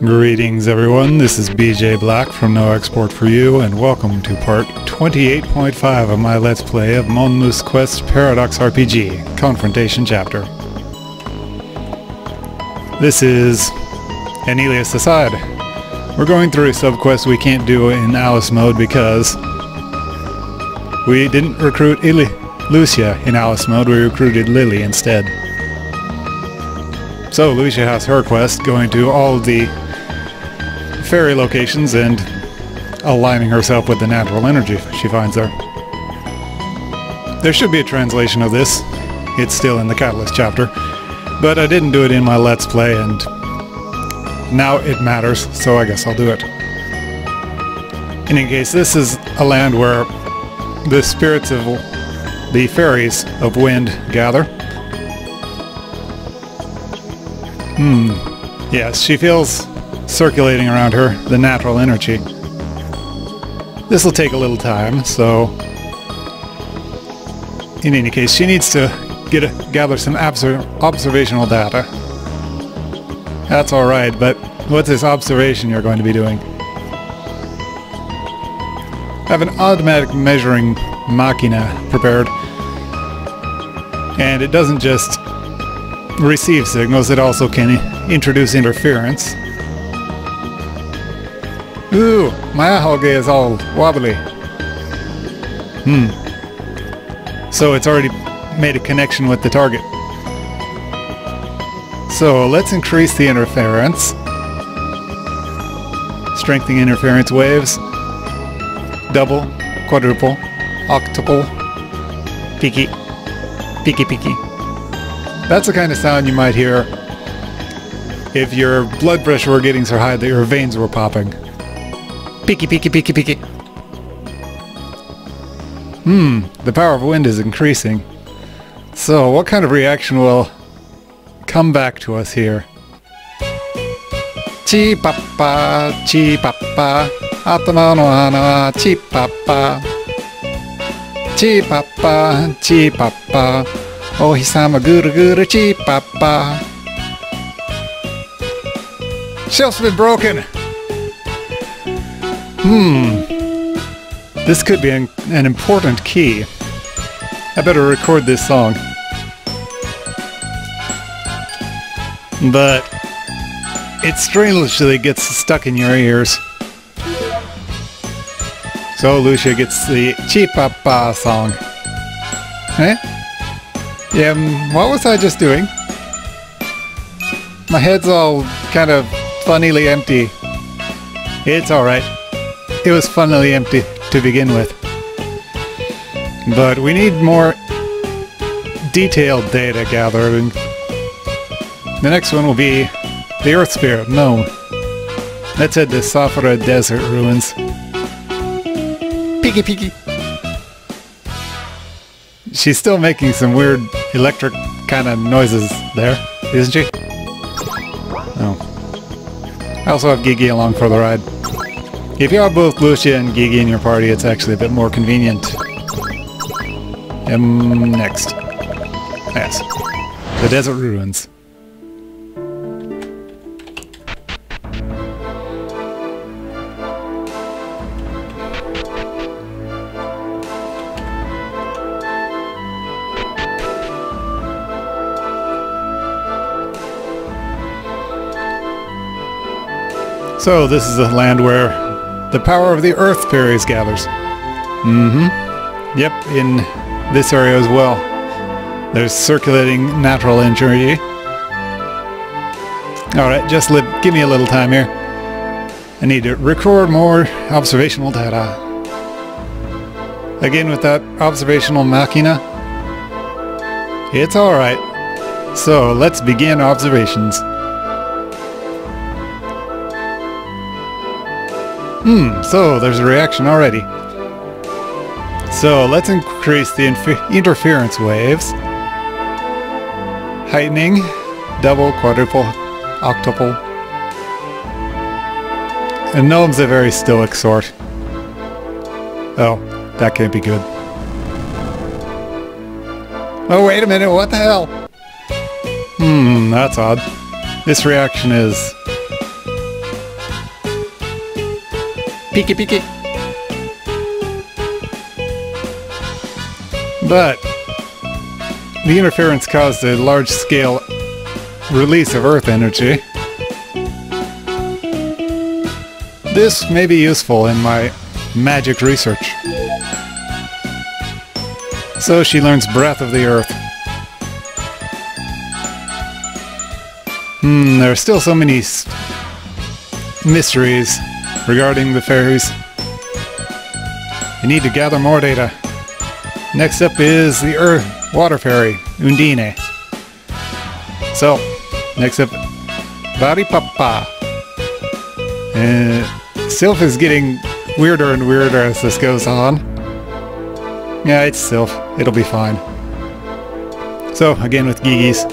Greetings everyone, this is BJ Black from No Export For You and welcome to part 28.5 of my Let's Play of Monmusu Quest Paradox RPG, Confrontation Chapter. This is an Ilias Aside. We're going through a subquest we can't do in Alice mode because we didn't recruit Ili Lucia in Alice mode, we recruited Lily instead. So Lucia has her quest going to all the fairy locations and aligning herself with the natural energy she finds there. There should be a translation of this. It's still in the Catalyst chapter. But I didn't do it in my Let's Play and now it matters, so I guess I'll do it. In any case, this is a land where the spirits of the fairies of wind gather. Hmm. Yes, she feels circulating around her, the natural energy. This will take a little time, so... In any case, she needs to get a, gather some observational data. That's alright, but what's this observation you're going to be doing? I have an automatic measuring machina prepared. And it doesn't just receive signals, it also can introduce interference. Ooh, my algae is all wobbly. Hmm. So it's already made a connection with the target. So let's increase the interference. Strengthening interference waves. Double, quadruple, octuple, peaky, peaky peaky. That's the kind of sound you might hear if your blood pressure were getting so high that your veins were popping. Peeky, peeky, peeky, peeky. Hmm, the power of wind is increasing. So, what kind of reaction will come back to us here? Chi papa, chi papa, atama no ana, chi papa. Chi papa, chi papa, ohisama guru guru chi papa. Sylph's been broken! Hmm. This could be an, an, important key. I better record this song. But it strangely gets stuck in your ears. So Lucia gets the Chipapa song. Eh? Yeah, um, what was I just doing? My head's all kind of funnily empty. It's alright. It was funnily empty to begin with. But we need more detailed data gathering. The next one will be the Earth Spirit, no. Let's head to Safaru Desert Ruins. Peeky peeky! She's still making some weird electric kind of noises there, isn't she? Oh. I also have Gigi along for the ride. If you have both Lucia and Gigi in your party, it's actually a bit more convenient. Um, next. Yes. The Desert Ruins. So this is a land where the power of the Earth Fairies gathers. Mm-hmm. Yep, in this area as well. There's circulating natural energy. Alright, just give me a little time here. I need to record more observational data. Again with that observational machina. It's alright. So let's begin observations. Hmm, so there's a reaction already. So let's increase the interference waves. Heightening, double, quadruple, octuple. And Gnome's a very stoic sort. Oh, that can't be good. Oh, wait a minute, what the hell? Hmm, that's odd. This reaction is Peeky peeky. But the interference caused a large-scale release of Earth energy. This may be useful in my magic research. So she learns Breath of the Earth. Hmm, there are still so many mysteries regarding the fairies. You need to gather more data. Next up is the Earth Water Fairy, Undine. So, next up, Varipapa. Uh, Sylph is getting weirder and weirder as this goes on. Yeah, it's Sylph. It'll be fine. So, again with Gigis.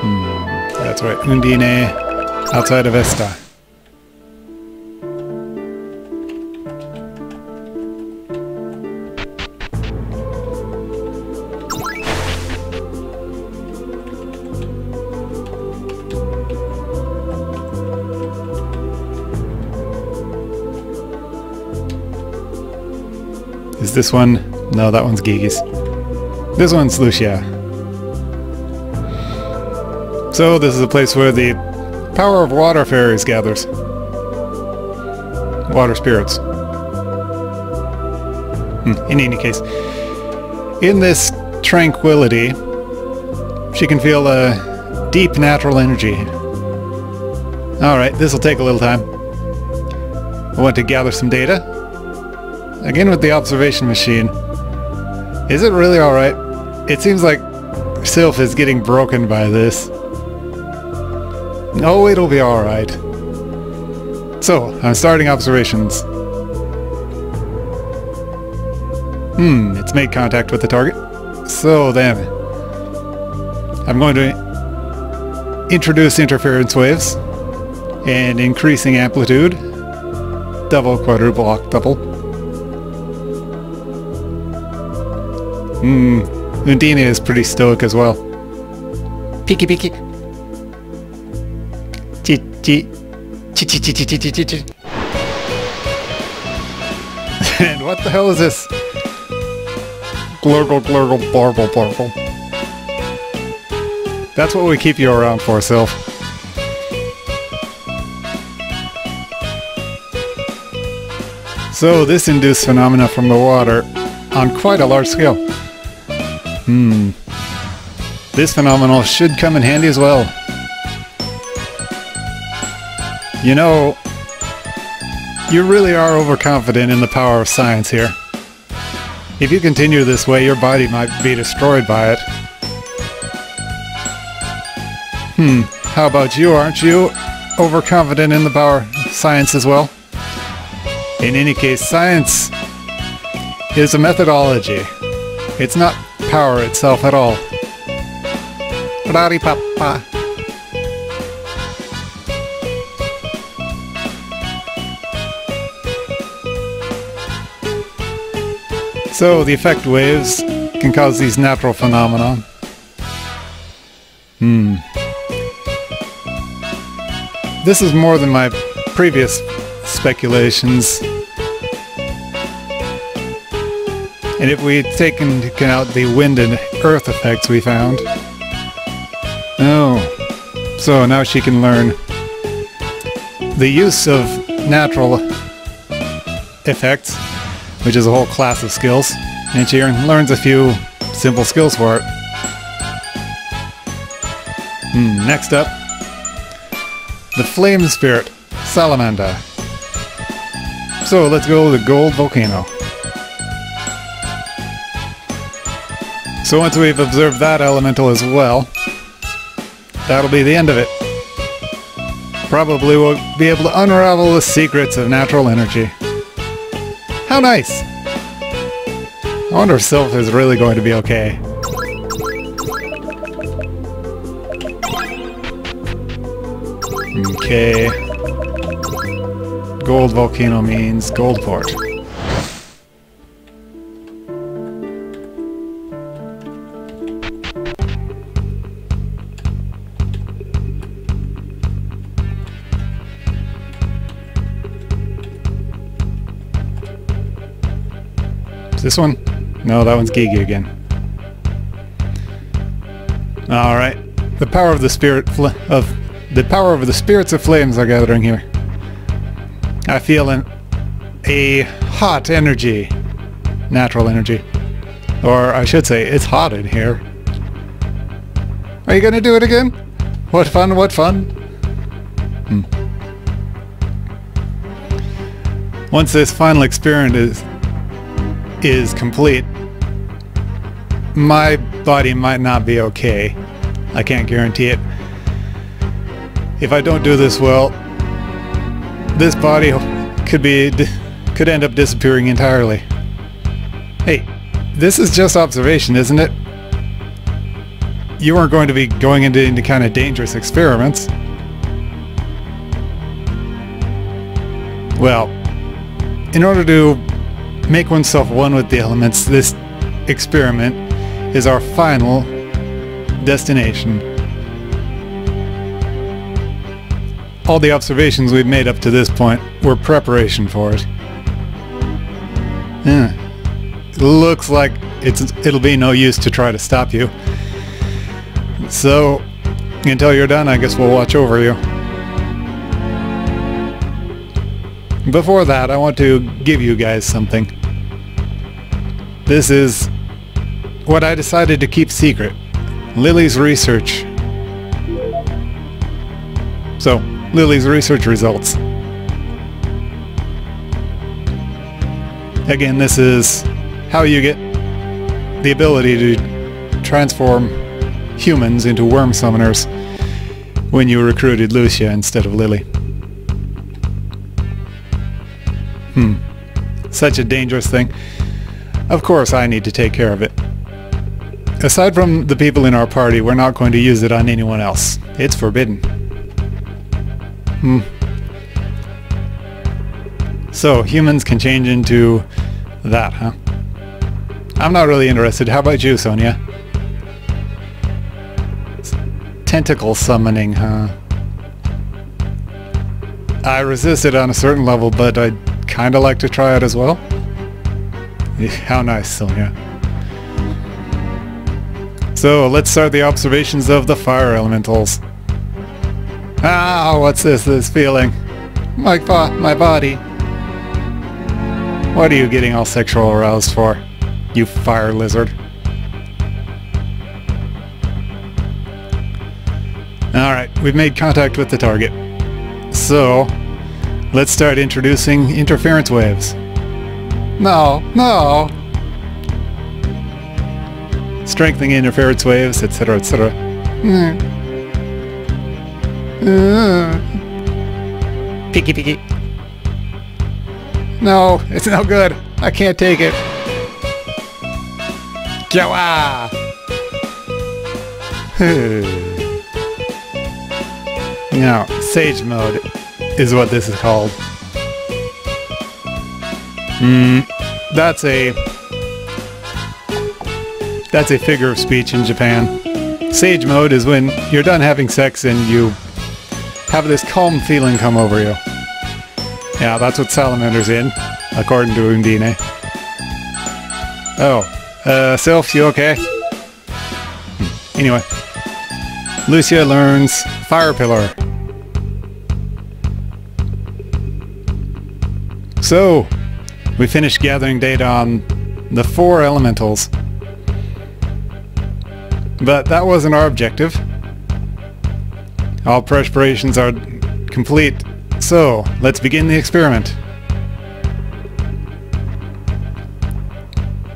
Hmm, that's right, Undine, outside of Esta. This one? No, that one's Gigis. This one's Lucia. So this is a place where the power of water fairies gathers. Water spirits. Hmm, in any case, in this tranquility, she can feel a deep natural energy. Alright, this will take a little time. I want to gather some data. Again with the observation machine. Is it really alright? It seems like Sylph is getting broken by this. Oh, it'll be alright. So, I'm starting observations. Hmm, it's made contact with the target. So then, I'm going to introduce interference waves and increasing amplitude. Double, quadruple, octuple. Hmm. Undine is pretty stoic as well. Peeky peeky. Chi chi. Chi chi chi chi chi chi chi. And what the hell is this? Glurgle glurgle barble barble. That's what we keep you around for, Sylph. So this induced phenomena from the water on quite a large scale. Hmm. This phenomenal should come in handy as well. You know, you really are overconfident in the power of science here. If you continue this way, your body might be destroyed by it. Hmm, how about you? Aren't you overconfident in the power of science as well? In any case, science is a methodology. It's not power itself at all. Rari papa. So the effect waves can cause these natural phenomena. Hmm. This is more than my previous speculations. And if we had taken account the wind and earth effects we found... Oh, so now she can learn the use of natural effects, which is a whole class of skills, and she learns a few simple skills for it. Hmm, next up, the Flame Spirit, Salamander. So let's go to the Gold Volcano. So once we've observed that elemental as well, that'll be the end of it. Probably we'll be able to unravel the secrets of natural energy. How nice! I wonder if Sylph is really going to be okay. Okay. Gold volcano means gold port. This one? No, that one's Gigi again. All right. The power of the spirit of the power of the spirits of flames are gathering here. I feel an a hot energy, natural energy, or I should say, it's hot in here. Are you gonna do it again? What fun! What fun! Hmm. Once this final experiment is is complete, my body might not be okay. I can't guarantee it. If I don't do this well, this body could be could end up disappearing entirely. Hey, this is just observation, isn't it? You aren't going to be going into any kind of dangerous experiments. Well, in order to make oneself one with the elements, this experiment is our final destination. All the observations we've made up to this point were preparation for it. Yeah. Looks like it's it'll be no use to try to stop you. So, until you're done, I guess we'll watch over you. Before that, I want to give you guys something. This is what I decided to keep secret. Lily's research. So, Lily's research results. Again, this is how you get the ability to transform humans into worm summoners when you recruited Lucia instead of Lily. Hmm. Such a dangerous thing. Of course I need to take care of it. Aside from the people in our party, we're not going to use it on anyone else. It's forbidden. Hmm. So, humans can change into that, huh? I'm not really interested. How about you, Sonia? Tentacle summoning, huh? I resist it on a certain level, but I'd kinda like to try it as well. How nice, Sonia. So, let's start the observations of the fire elementals. Ah, what's this, this feeling? My, my body. What are you getting all sexual aroused for, you fire lizard? Alright, we've made contact with the target. So, let's start introducing interference waves. No, no! Strengthening interference waves, etc., etc. Mm. Picky, picky. No, it's no good. I can't take it. Jawa! now, Sage Mode is what this is called. Hmm, that's a... That's a figure of speech in Japan. Sage Mode is when you're done having sex and you have this calm feeling come over you. Yeah, that's what Salamander's in, according to Undine. Oh, uh, Sylph, you okay? Hmm. Anyway, Lucia learns Fire Pillar. So, we finished gathering data on the four elementals. But that wasn't our objective. All preparations are complete so, let's begin the experiment.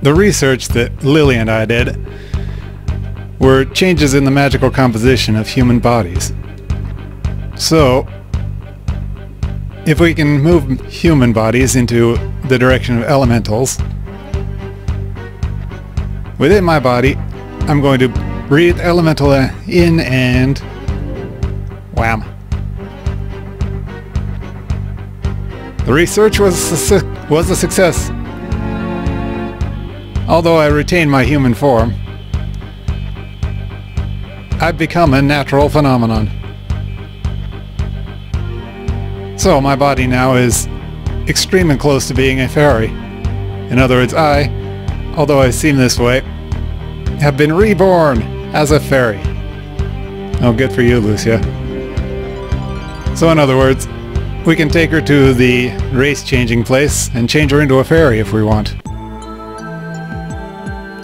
The research that Lily and I did were changes in the magical composition of human bodies. So, if we can move human bodies into the direction of elementals, within my body, I'm going to breathe elemental in and wham. The research was a, was a success. Although I retain my human form, I've become a natural phenomenon. So my body now is extremely close to being a fairy. In other words, I although I seem this way, have been reborn as a fairy. Oh, good for you, Lucia. So in other words, we can take her to the race-changing place and change her into a fairy if we want.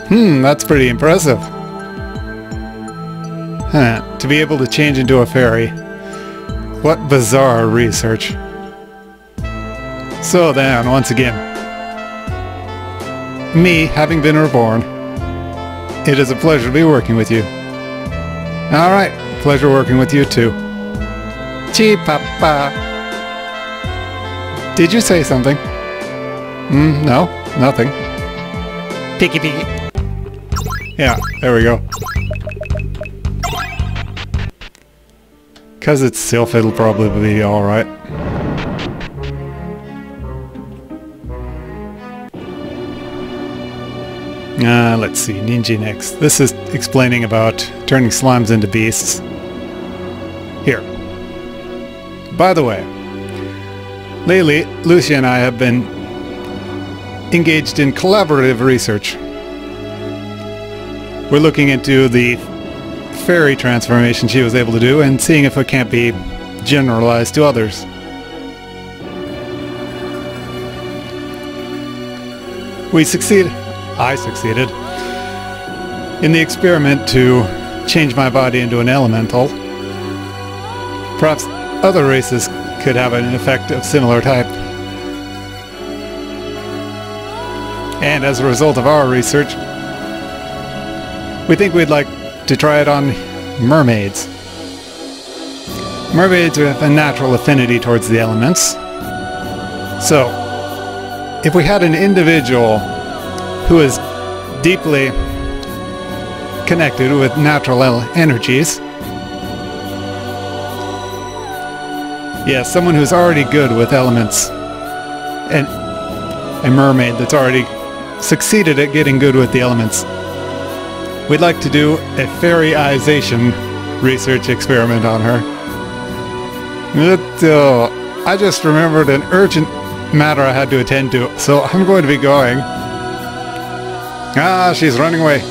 Hmm, that's pretty impressive. Huh, to be able to change into a fairy. What bizarre research. So then, once again, me having been reborn, it is a pleasure to be working with you. Alright, pleasure working with you too. Chi papa. Did you say something? Hmm, no, nothing. Picky picky. Yeah, there we go. Cause it's Sylph, it'll probably be alright. Uh, let's see, Ninja next. This is explaining about turning slimes into beasts. Here. By the way, lately, Lucia and I have been engaged in collaborative research. We're looking into the fairy transformation she was able to do and seeing if it can't be generalized to others. We succeed. I succeeded in the experiment to change my body into an elemental. Perhaps other races could have an effect of similar type. And as a result of our research, we think we'd like to try it on mermaids. Mermaids have a natural affinity towards the elements. So, if we had an individual who is deeply connected with natural energies. Yeah, someone who's already good with elements. And a mermaid that's already succeeded at getting good with the elements. We'd like to do a fairyization research experiment on her. But, uh, I just remembered an urgent matter I had to attend to, so I'm going to be going. Ah, she's running away.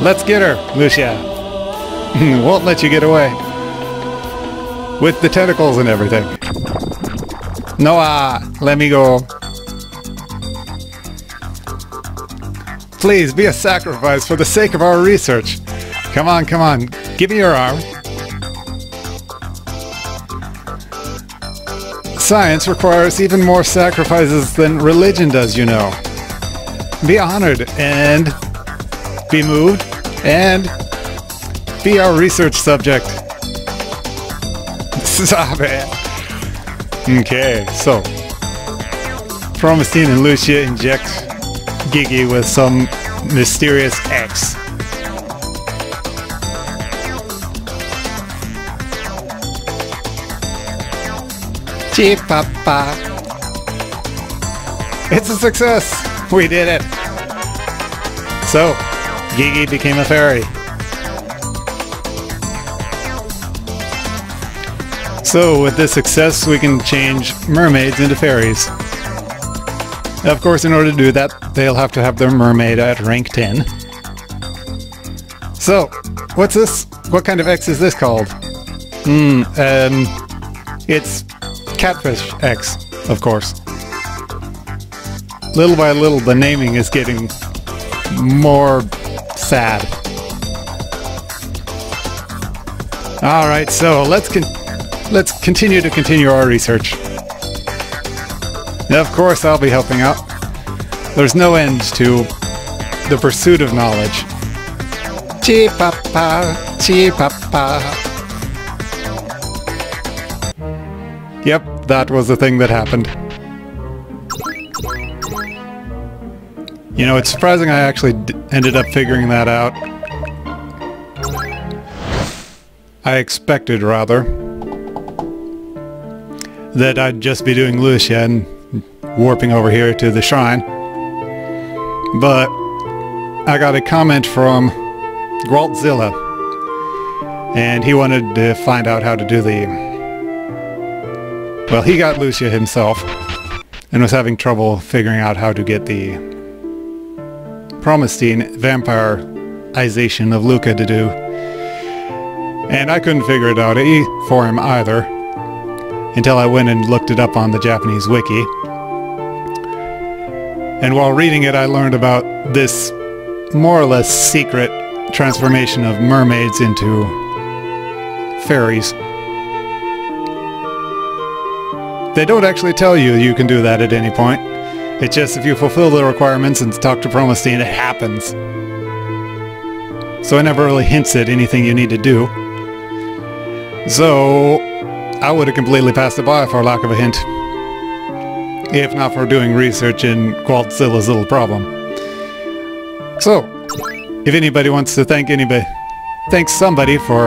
Let's get her, Lucia. Won't let you get away. With the tentacles and everything. Noah, let me go. Please, be a sacrifice for the sake of our research. Come on, come on. Give me your arm. Science requires even more sacrifices than religion does, you know be honored and be moved and be our research subject. Stop it. Okay, so Promestein and Lucia inject Gigi with some mysterious X. Chip Papa. It's a success! We did it! So, Gigi became a fairy. So, with this success, we can change mermaids into fairies. Of course, in order to do that, they'll have to have their mermaid at rank 10. So, what's this? What kind of X is this called? Hmm, um, it's Catfish X, of course little by little, the naming is getting more sad. All right, so let's con let's continue to continue our research. Of course, I'll be helping out. There's no end to the pursuit of knowledge. Chi papa, chi papa. Yep, that was the thing that happened. You know, it's surprising I actually ended up figuring that out. I expected, rather, that I'd just be doing Lucia and warping over here to the shrine. But I got a comment from Gwaltzilla, and he wanted to find out how to do the... Well, he got Lucia himself, and was having trouble figuring out how to get the Promestein vampirization of Luca to do. And I couldn't figure it out for him either until I went and looked it up on the Japanese wiki. And while reading it, I learned about this more or less secret transformation of mermaids into fairies. They don't actually tell you you can do that at any point. It's just if you fulfill the requirements and talk to Promestein, it happens. So it never really hints at anything you need to do. So I would have completely passed it by for lack of a hint. If not for doing research in Qualtzilla's little problem. So, if anybody wants to thank anybody, thank somebody for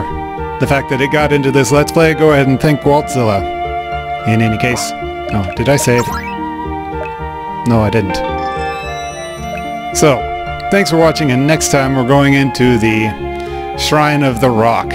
the fact that it got into this Let's Play, go ahead and thank Qualtzilla. In any case. Oh, did I save? No, I didn't. So, thanks for watching, and next time we're going into the Shrine of the Rock.